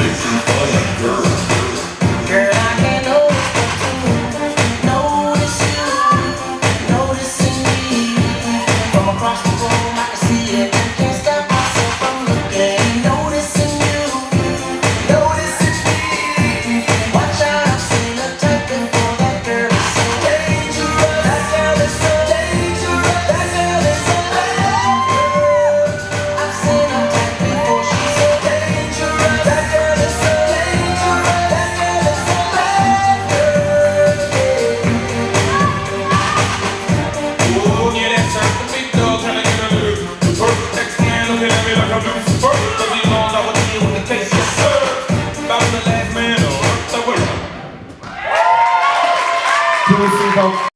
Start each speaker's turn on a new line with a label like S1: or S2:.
S1: Listen for the girl. I'm Lucifer. So you know I was dealing the case, last man on earth, I
S2: would.